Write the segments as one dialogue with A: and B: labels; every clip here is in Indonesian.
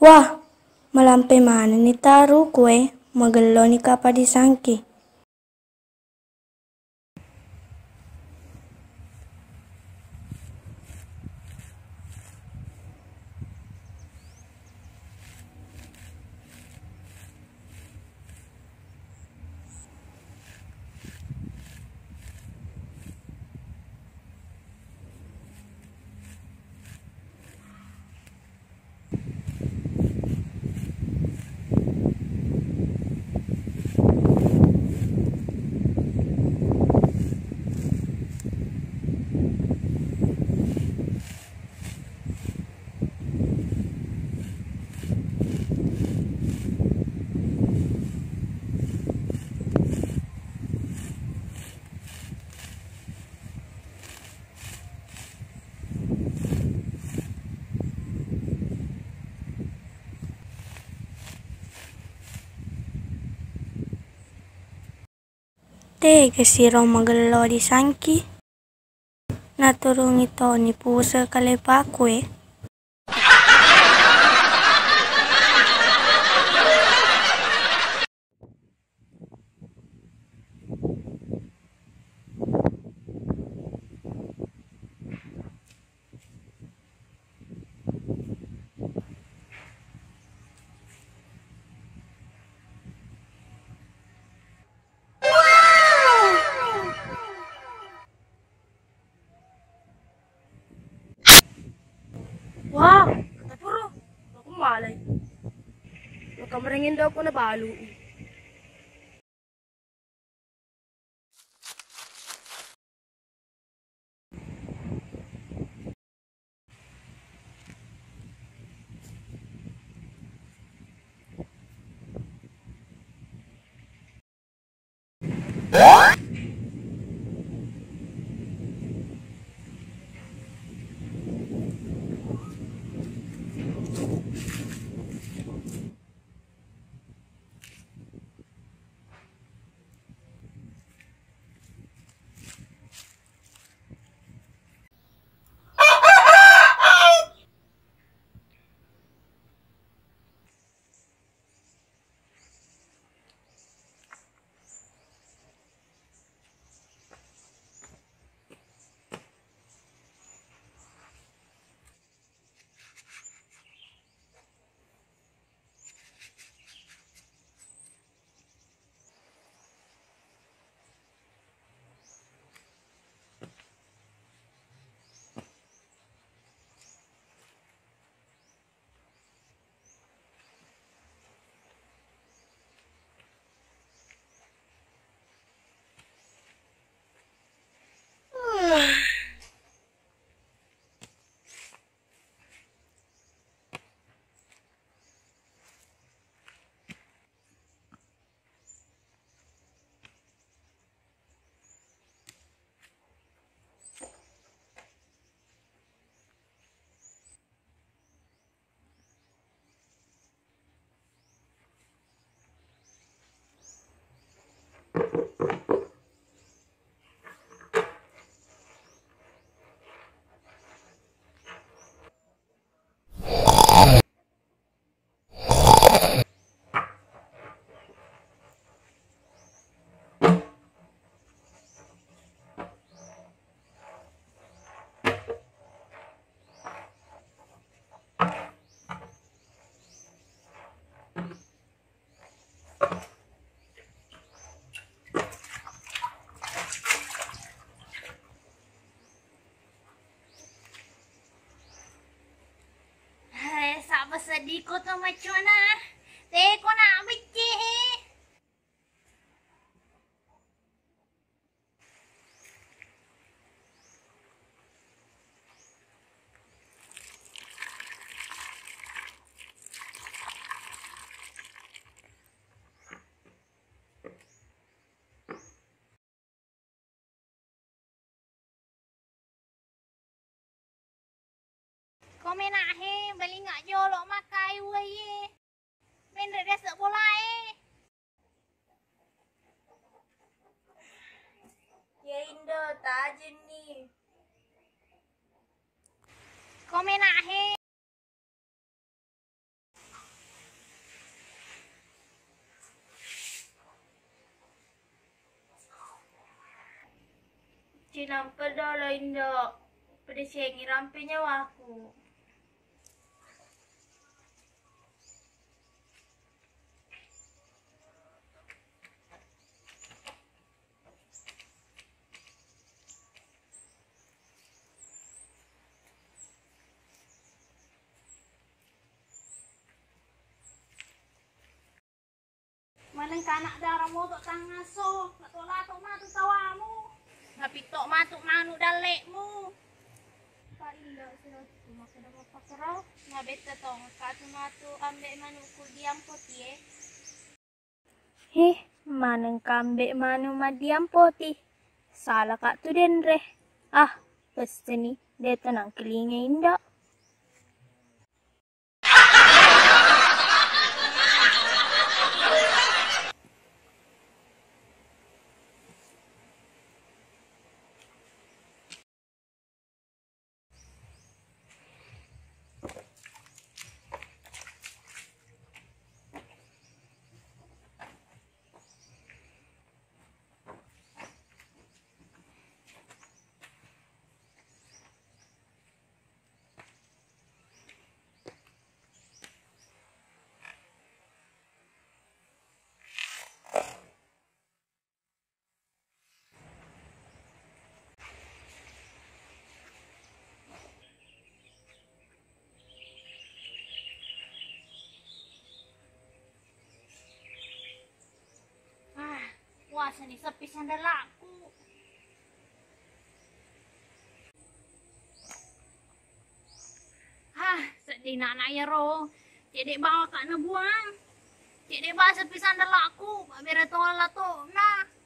A: Wah, malampe mana ni taru kue magalo ni kapadisangki. Tega siro magalo di sangki. Naturung ito ni pusa kalepakwe.
B: Wah, tapuro. Ako malay. Magkamaringin daw ako na balo.
C: Sama sedih ko to macuna. Te beli nggak lo makai wei main Men rek dasuk. Eh.
B: Ya Indo tak ni.
C: Komen ahe
B: he. Cina lo Indo. Pada siang rampingnya aku.
C: Manang kanak darah mo to tangaso. Lato-lato matu tawamu. Napitok matuk manu dalekmu. Parinda sila tumakada mo pakaraw. Ngabeta to katu matu ambek manu kudiam potie.
B: Heh, manang kambe manu madiam poti. Salah kak tu denre. Ah, pasti ni. Dia tenang kelinga indak.
C: Ah, wasa ni sepi sandalaku. Hah, sedih nak nak ya ro. Bawa kat na buang. Cik dek bawa sepi sandalaku. Pak bera tolong lah tu. Nah.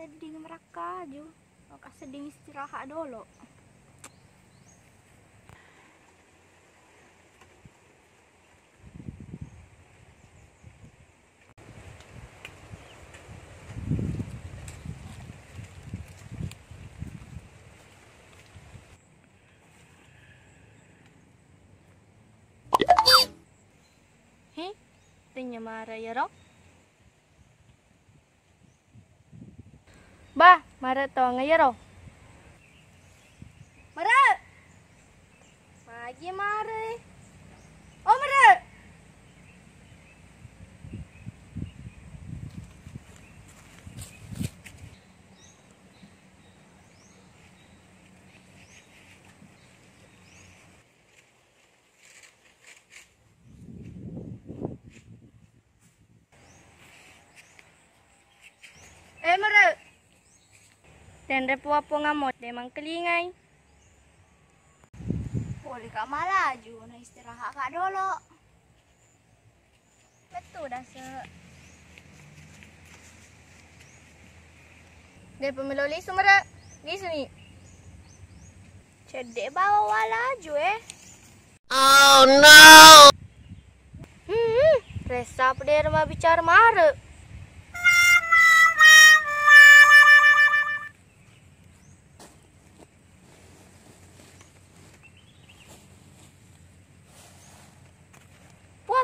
B: Sedih mereka. Kau kak sedih istirahat dulu. Heh, tanya marah ya Rok? Ba, marah to ngayaro. Marah. Pagi je mare. Oh, mare. Eh, mare. Dan repo apa ngamot demang kelingai.
D: Boleh kak malaju, nah istirahat kak dulu.
B: Betul dah se. Dia pemilu lisu mara. Lisu ni.
D: Cedek bawa walaju eh.
B: Hmm, resap dia rumah bicara mara.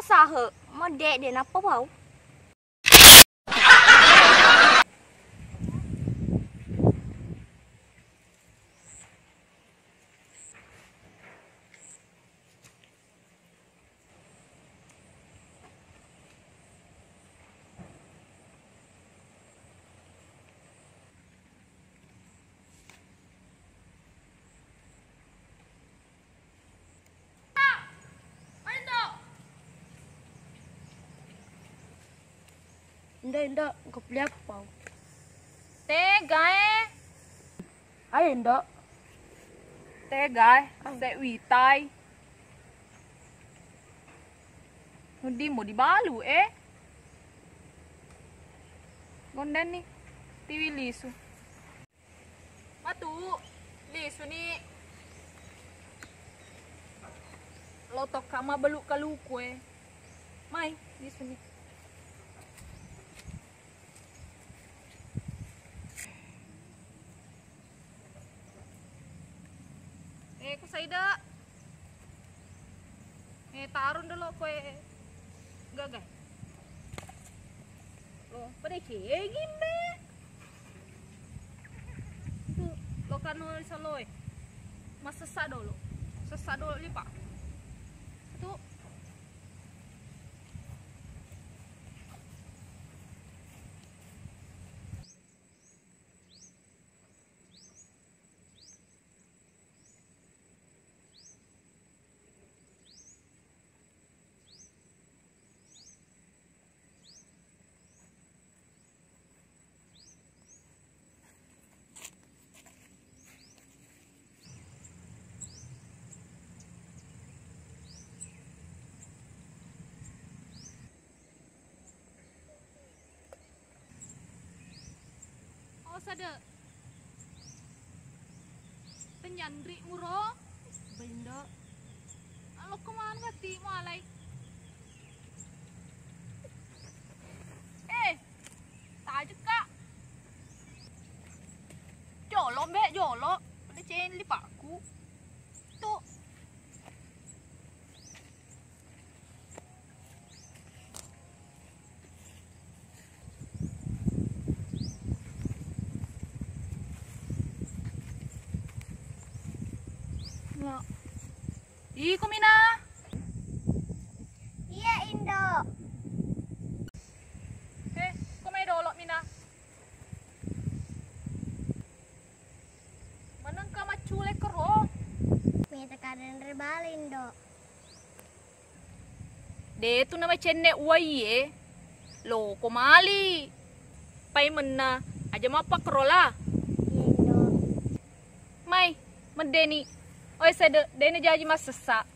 D: sao hả, mà đẹp để nó bốc hấu.
B: Indah, indah, kau beli apa?
D: Tega eh.
B: Ayo, indah.
C: Tega, se witai. Hindi mo di balu eh. Gonden ni. Tiwi lisu. Matu, lisu ni. Lotok kama beluk kaluku eh. Mai, lisu ni. Saida. Eh, tarun dulu ko eh. Gagay. Lo, pada kegin be. Tu, lo kan no sa loy. Masasa dulu. Sasa dulu lipa. ada penyandri muro. Benda lo kemana mati malai eh tak ka jolok mek jolo ini cain lipat Nga. Ih, kumina.
D: Iya Indo.
C: Eh, kumay dolo, mina. Manang ka machule karo.
D: May tekanan rebal Indo.
C: De tu nama chenne uai Lo komali. Pai menna aja mapa krola.
D: Indo.
C: Mai, medeni. Oi de dene jaji mas sesak.